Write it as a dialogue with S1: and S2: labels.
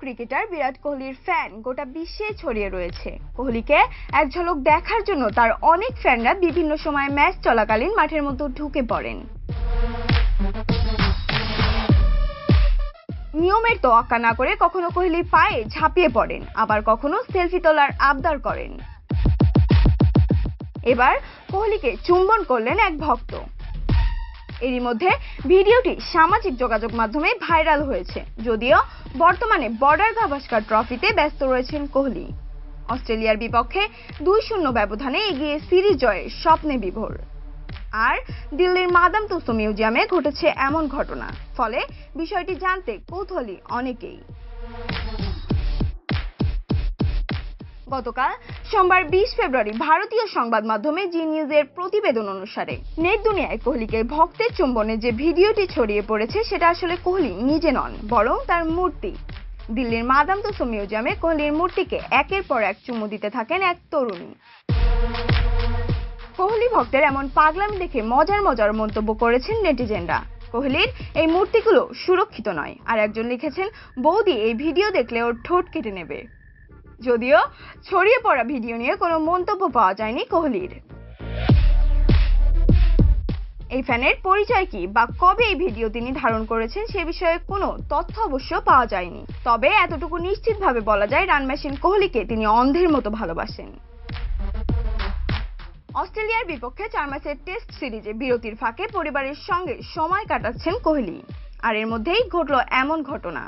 S1: Cricketer বিরাট কোহলির fan গোটা বিশ্বে ছড়িয়ে রয়েছে। কোহলিকে এক ঝলক দেখার জন্য তার অনেক ফ্যানরা বিভিন্ন সময় ম্যাচ চলাকালীন মাঠের মধ্যে ঢুকে পড়েন। নিয়মের তোয়াক্কা না করে কখনো কোহলির পায়ে ঝাঁপিয়ে পড়েন, আবার কখনো সেলফি তোলার আবদার করেন। এবার কোহলিকে চুম্বন করলেন এক ভক্ত। এরই মধ্যে ভিডিওটি সামাজিক যোগাযোগ মাধ্যমে ভাইরাল হয়েছে। যদিও বর্তমানে বর্ডার গাভাস্কার ট্রফিতে ব্যস্ত রয়েছেন কোহলি। অস্ট্রেলিয়ার বিপক্ষে দুই শূন্য ব্যবধানে এগিয়ে সিরিজ জয়ের স্বপ্নে বিভোর। আর দিল্লির মাদাম তুসো মিউজিয়ামে ঘটেছে এমন ঘটনা। ফলে বিষয়টি জানতে কৌতূহলী অনেকেই। গতকাল সোমবার বিশ ফেব্রুয়ারি ভারতীয় সংবাদ মাধ্যমে জি নিউজের প্রতিবেদন অনুসারে। নেট দুনিয়ায় কোহলিকে ভক্তের চুম্বনে যে ভিডিওটি ছড়িয়ে পড়েছে, সেটা আসলে কোহলি নিজে নন, বরং তার মূর্তি। দিল্লির মাদাম তুসো মিউজিয়ামে কোহলির মূর্তিকে একের পর এক চুমু দিতে থাকেন এক তরুণী। কোহলি ভক্তের এমন পাগলামি দেখে মজার মজার মন্তব্য করেছেন নেটিজেনরা। কোহলির এই মূর্তিগুলো সুরক্ষিত নয়, আর একজন লিখেছেন, বৌদি, এই ভিডিও দেখলে ওর ঠোঁট কেটে নেবে। যদিও ছড়িয়ে পড়া ভিডিও নিয়ে কোনো মন্তব্য পাওয়া যায়নি কোহলির। এই ফ্যানের পরিচয় কি বা কবে এই ভিডিও তিনি ধারণ করেছেন সে বিষয়ে কোনো তথ্য অবশ্য পাওয়া যায়নি। তবে এতটুকু নিশ্চিতভাবে বলা যায় রান মেশিন কোহলিকে তিনি অন্ধের মতো ভালোবাসেন। অস্ট্রেলিয়ার বিপক্ষে চার ম্যাচের টেস্ট সিরিজে বিরতির ফাঁকে পরিবারের সঙ্গে সময় কাটাচ্ছেন কোহলি। আর এর মধ্যেই ঘটল এমন ঘটনা।